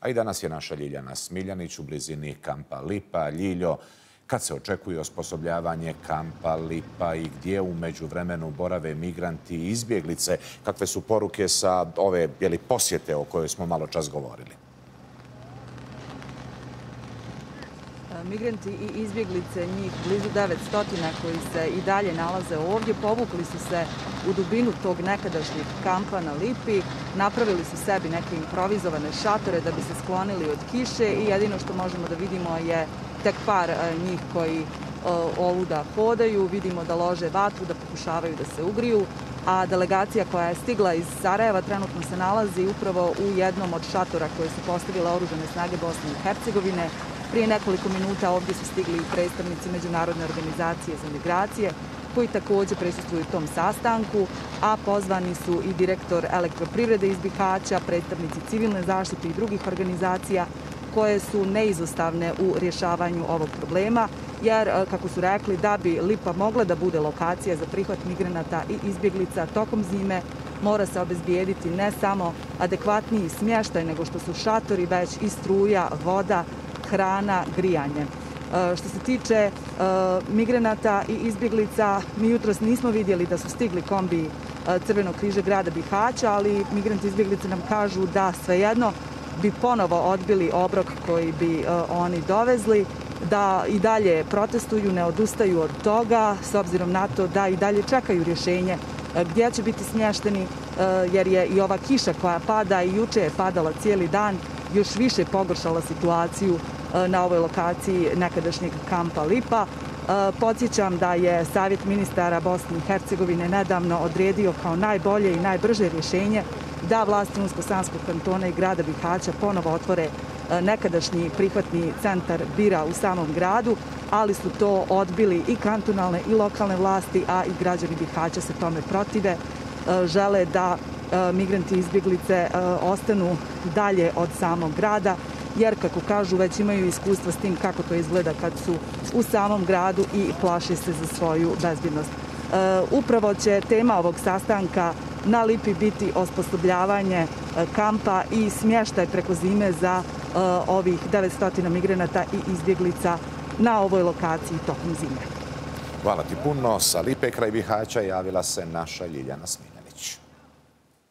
A i danas je naša Ljiljana Smiljanić u blizini kampa Lipa. Ljiljo, kad se očekuje osposobljavanje kampa Lipa i gdje umeđu vremenu borave migranti i izbjeglice, kakve su poruke sa ove posjete o kojoj smo malo čas govorili? Migranti i izbjeglice, njih blizu 900 koji se i dalje nalaze ovdje, povukli su se u dubinu tog nekadašnjeg kampa na Lipi, napravili su sebi neke improvizovane šatore da bi se sklonili od kiše i jedino što možemo da vidimo je tek par e, njih koji e, ovuda hodaju, vidimo da lože vatru, da pokušavaju da se ugriju, a delegacija koja je stigla iz Sarajeva trenutno se nalazi upravo u jednom od šatora koje su postavile oružane snage Bosne i Hercegovine, Prije nekoliko minuta ovdje su stigli i predstavnici Međunarodne organizacije za migracije, koji također prisustuju tom sastanku, a pozvani su i direktor elektroprivrede iz Bihaća, predstavnici civilne zaštite i drugih organizacija, koje su neizostavne u rješavanju ovog problema, jer, e, kako su rekli, da bi Lipa mogla da bude lokacija za prihvat migranata i izbjeglica tokom zime, mora se obezbijediti ne samo adekvatniji smještaj, nego što su šatori, već i struja, voda, hrana, grijanje. E, što se tiče migrenata migranata i izbjeglica, mi jutros nismo vidjeli da su stigli kombi e, Crvenog križa grada Bihaća, ali migranti i izbjeglice nam kažu da svejedno bi ponovo odbili obrok koji bi e, oni dovezli, da i dalje protestuju, ne odustaju od toga, s obzirom na to da i dalje čekaju rješenje gdje će biti smješteni, jer je i ova kiša koja pada i juče je padala cijeli dan, još više pogoršala situaciju e, na ovoj lokaciji nekadašnjeg kampa Lipa. E, podsjećam da je Savjet ministara Bosne i Hercegovine nedavno odredio kao najbolje i najbrže rješenje da vlasti Unsko-Sanskog kantona i grada Bihaća ponovo otvore e, nekadašnji prihvatni centar Bira u samom gradu, ali su to odbili i kantonalne i lokalne vlasti, a i građani Bihaća se tome protive. Žele da E, migranti i izbjeglice e, ostanu dalje od samog grada, jer, kako kažu, već imaju iskustva s tim kako to izgleda kad su u samom gradu i plaše se za svoju bezbjednost. E, upravo će tema ovog sastanka na Lipi biti osposobljavanje kampa i smještaj preko zime za ovih 900 migranata i izbjeglica na ovoj lokaciji tokom zime. Hvala ti puno. Sa Lipe kraj Bihaća javila se naša Ljiljana Smina.